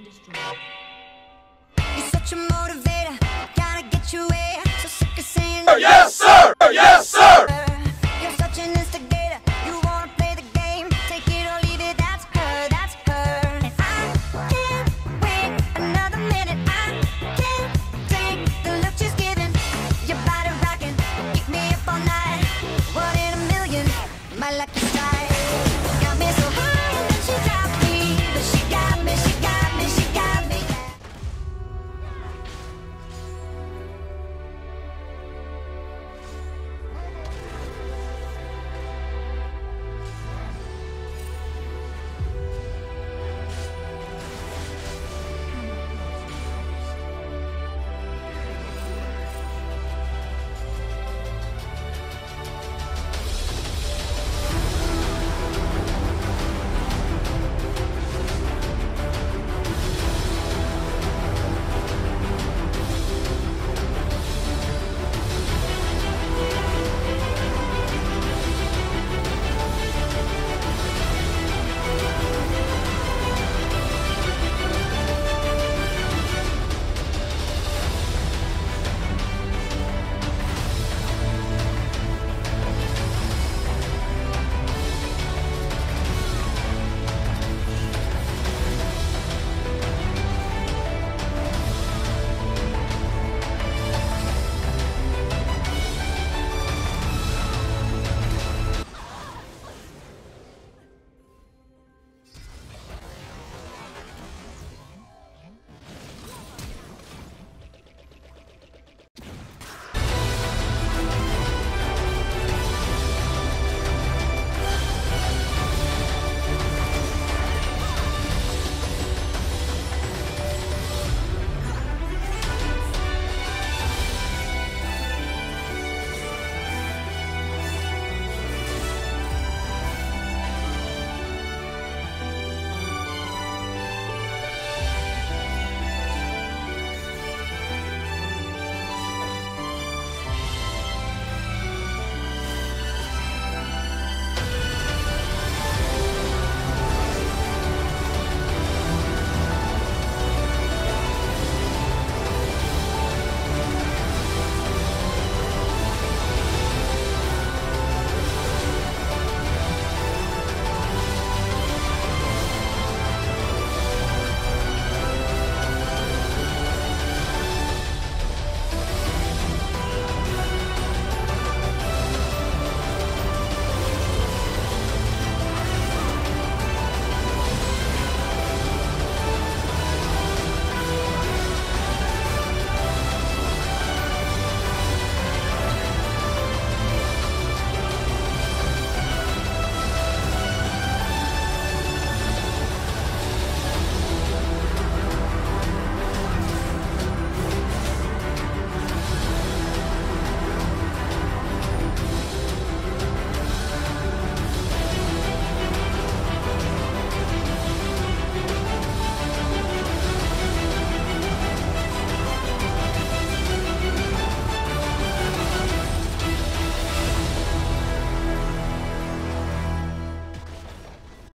been destroyed. You're such a motivator,